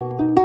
you